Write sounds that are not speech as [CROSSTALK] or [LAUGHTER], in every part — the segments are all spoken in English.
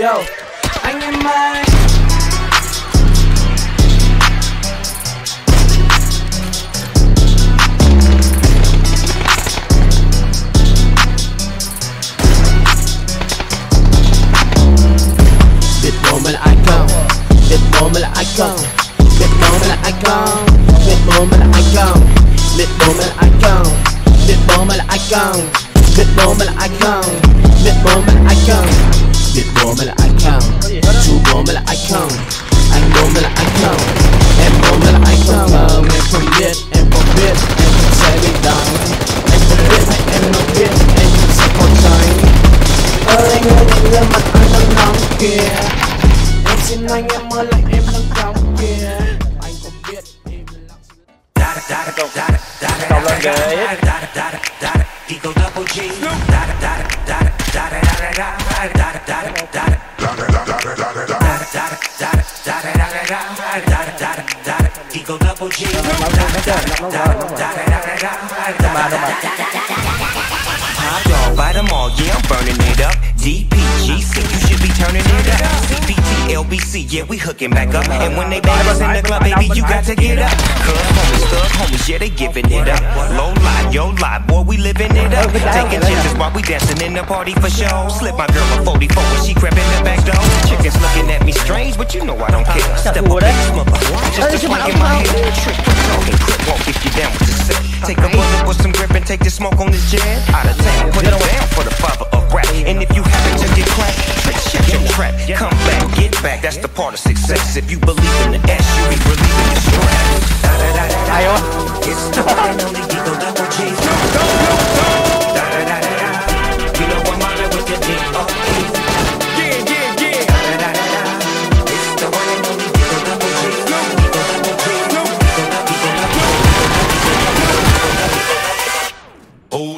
Yo, on your I come, lit moment I come, lit moment I come, lit moment I come, lit moment I come, lit moment I come, lit moment I come. Biết bố mày là icon không? bố mày là mày là ai không? bố mày là Chú bố mày là icon Anh bố mày là icon Em bố mày là icon Vâng em không biết Em không biết Em không sẽ bị đánh Anh không biết hay em không biết Em không sẽ còn tránh ơi anh ơi nhìn lên mặt anh đang nóng kìa Em xin anh em ơi lại em đang cóng kìa Anh không biết im lặng Cộng lên ghế Eagle double G. Da da Buy them all, yeah, I'm burning it up. DPGC, you should be turning it up. CPT, LBC, yeah, we hooking back up. And when they bang us in the club, baby, you got to get up. Club homies, thug homies, yeah, they giving it up. Low lie, yo lie, boy, we living it up. Taking chances while we dancing in the party for show. Slip my girl a 44 when she crept Step up this mother, just a swing in my head. Trick, talking, quick walk if you down with the set. Take a bullet with some grip and take the smoke on this jet. Out of town, put it down for the father of rap. And if you happen to get cracked, trick, shut your trap. Come back, get back, that's the part of success. If you believe in the S, you be relieving your stress. It's the one and only Eagle Double G. Da da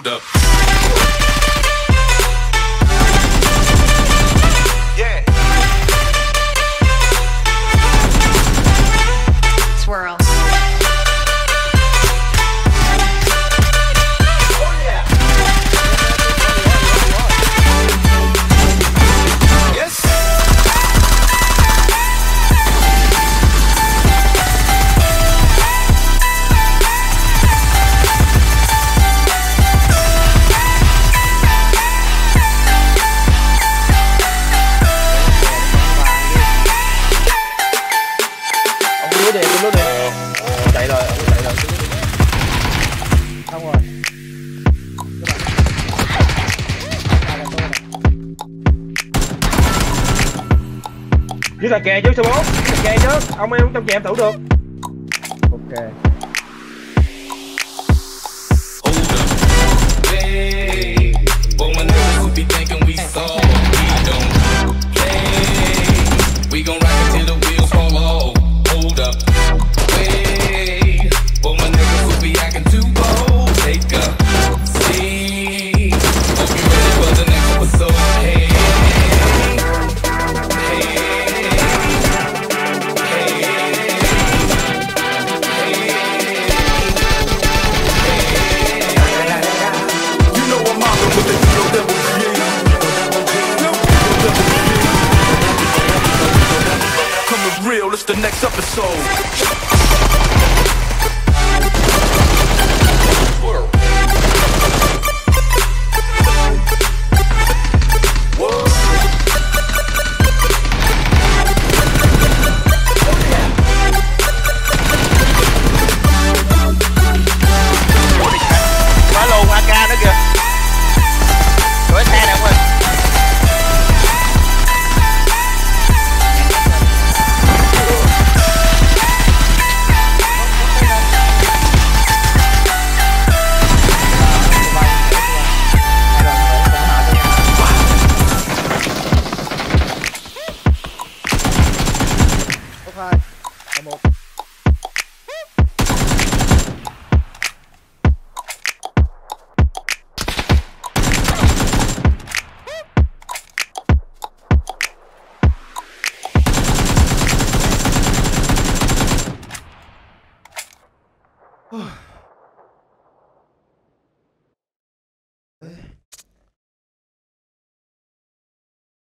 Hold up. Dưới là kè trước số 4 Kè trước, ông em trong kè em thủ được. Ok. Hold up. Hey, for my niggas who be thinking we don't the next episode. hot. I'm up. Oh. [SIGHS] [SIGHS]